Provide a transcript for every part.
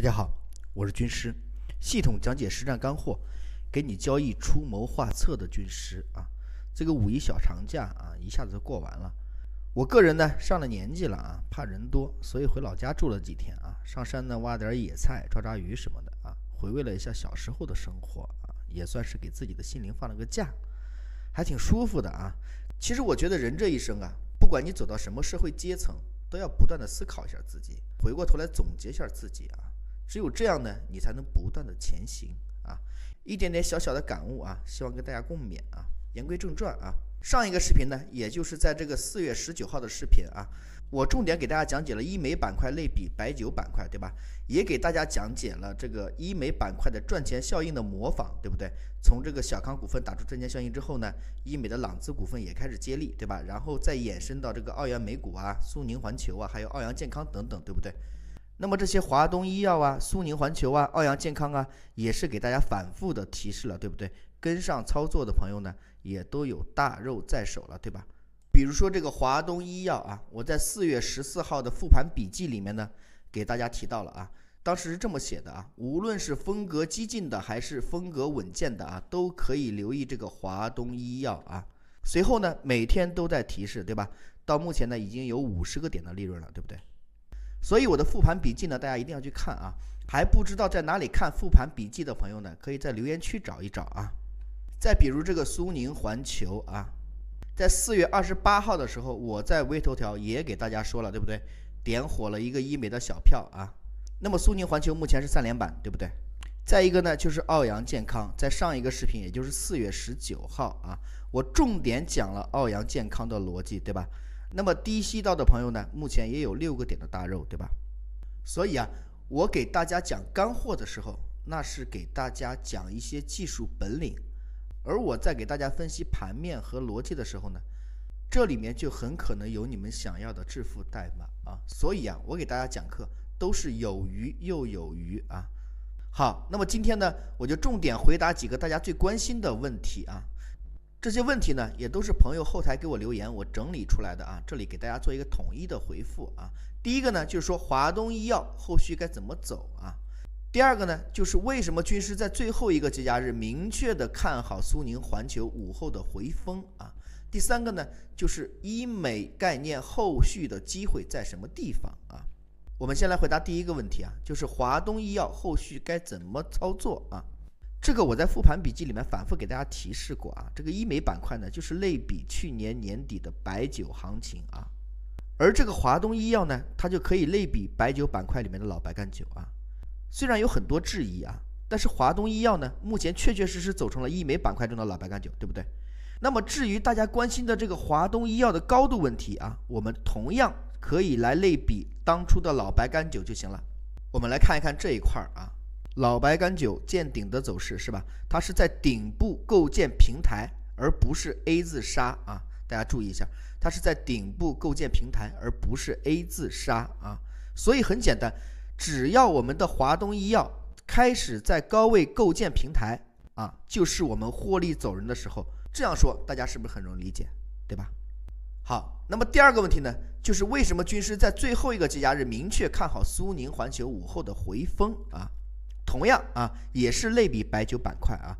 大家好，我是军师，系统讲解实战干货，给你交易出谋划策的军师啊。这个五一小长假啊，一下子就过完了。我个人呢，上了年纪了啊，怕人多，所以回老家住了几天啊。上山呢，挖点野菜，抓抓鱼什么的啊，回味了一下小时候的生活啊，也算是给自己的心灵放了个假，还挺舒服的啊。其实我觉得人这一生啊，不管你走到什么社会阶层，都要不断的思考一下自己，回过头来总结一下自己啊。只有这样呢，你才能不断的前行啊！一点点小小的感悟啊，希望跟大家共勉啊。言归正传啊，上一个视频呢，也就是在这个四月十九号的视频啊，我重点给大家讲解了医美板块类比白酒板块，对吧？也给大家讲解了这个医美板块的赚钱效应的模仿，对不对？从这个小康股份打出赚钱效应之后呢，医美的朗姿股份也开始接力，对吧？然后再衍生到这个澳元美股啊、苏宁环球啊，还有澳阳健康等等，对不对？那么这些华东医药啊、苏宁环球啊、澳阳健康啊，也是给大家反复的提示了，对不对？跟上操作的朋友呢，也都有大肉在手了，对吧？比如说这个华东医药啊，我在四月十四号的复盘笔记里面呢，给大家提到了啊，当时是这么写的啊，无论是风格激进的还是风格稳健的啊，都可以留意这个华东医药啊。随后呢，每天都在提示，对吧？到目前呢，已经有五十个点的利润了，对不对？所以我的复盘笔记呢，大家一定要去看啊！还不知道在哪里看复盘笔记的朋友呢，可以在留言区找一找啊。再比如这个苏宁环球啊，在四月二十八号的时候，我在微头条也给大家说了，对不对？点火了一个医美的小票啊。那么苏宁环球目前是三连板，对不对？再一个呢，就是奥阳健康，在上一个视频，也就是四月十九号啊，我重点讲了奥阳健康的逻辑，对吧？那么低吸到的朋友呢，目前也有六个点的大肉，对吧？所以啊，我给大家讲干货的时候，那是给大家讲一些技术本领；而我在给大家分析盘面和逻辑的时候呢，这里面就很可能有你们想要的致富代码啊。所以啊，我给大家讲课都是有余又有余啊。好，那么今天呢，我就重点回答几个大家最关心的问题啊。这些问题呢，也都是朋友后台给我留言，我整理出来的啊。这里给大家做一个统一的回复啊。第一个呢，就是说华东医药后续该怎么走啊？第二个呢，就是为什么军师在最后一个节假日明确的看好苏宁环球午后的回风啊？第三个呢，就是医美概念后续的机会在什么地方啊？我们先来回答第一个问题啊，就是华东医药后续该怎么操作啊？这个我在复盘笔记里面反复给大家提示过啊，这个医美板块呢，就是类比去年年底的白酒行情啊，而这个华东医药呢，它就可以类比白酒板块里面的老白干酒啊。虽然有很多质疑啊，但是华东医药呢，目前确确实实走成了医美板块中的老白干酒，对不对？那么至于大家关心的这个华东医药的高度问题啊，我们同样可以来类比当初的老白干酒就行了。我们来看一看这一块儿啊。老白干酒见顶的走势是吧？它是在顶部构建平台，而不是 A 字杀啊！大家注意一下，它是在顶部构建平台，而不是 A 字杀啊！所以很简单，只要我们的华东医药开始在高位构建平台啊，就是我们获利走人的时候。这样说大家是不是很容易理解？对吧？好，那么第二个问题呢，就是为什么军师在最后一个节假日明确看好苏宁环球午后的回风啊？同样啊，也是类比白酒板块啊。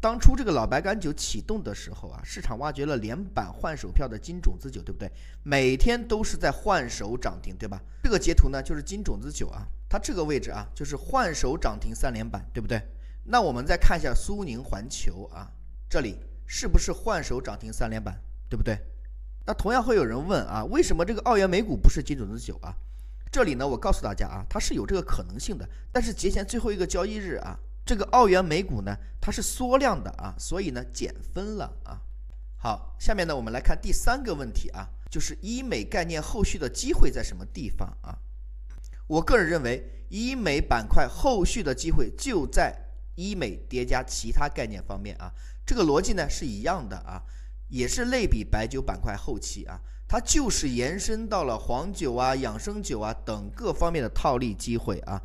当初这个老白干酒启动的时候啊，市场挖掘了连板换手票的金种子酒，对不对？每天都是在换手涨停，对吧？这个截图呢，就是金种子酒啊，它这个位置啊，就是换手涨停三连板，对不对？那我们再看一下苏宁环球啊，这里是不是换手涨停三连板，对不对？那同样会有人问啊，为什么这个澳元美股不是金种子酒啊？这里呢，我告诉大家啊，它是有这个可能性的。但是节前最后一个交易日啊，这个澳元美股呢，它是缩量的啊，所以呢减分了啊。好，下面呢我们来看第三个问题啊，就是医美概念后续的机会在什么地方啊？我个人认为，医美板块后续的机会就在医美叠加其他概念方面啊。这个逻辑呢是一样的啊，也是类比白酒板块后期啊。它就是延伸到了黄酒啊、养生酒啊等各方面的套利机会啊。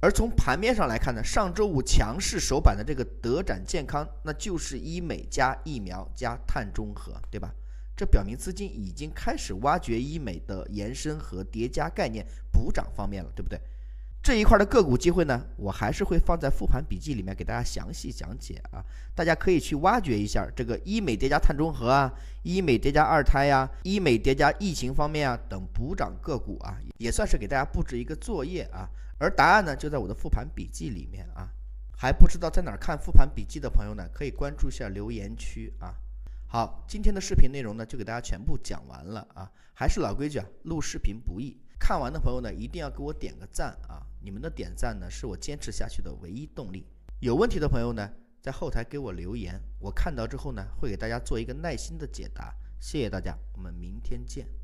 而从盘面上来看呢，上周五强势首板的这个德展健康，那就是医美加疫苗加碳中和，对吧？这表明资金已经开始挖掘医美的延伸和叠加概念补涨方面了，对不对？这一块的个股机会呢，我还是会放在复盘笔记里面给大家详细讲解啊，大家可以去挖掘一下这个医美叠加碳中和啊，医美叠加二胎呀，医美叠加疫情方面啊等补涨个股啊，也算是给大家布置一个作业啊。而答案呢，就在我的复盘笔记里面啊。还不知道在哪儿看复盘笔记的朋友呢，可以关注一下留言区啊。好，今天的视频内容呢，就给大家全部讲完了啊。还是老规矩啊，录视频不易，看完的朋友呢，一定要给我点个赞啊。你们的点赞呢，是我坚持下去的唯一动力。有问题的朋友呢，在后台给我留言，我看到之后呢，会给大家做一个耐心的解答。谢谢大家，我们明天见。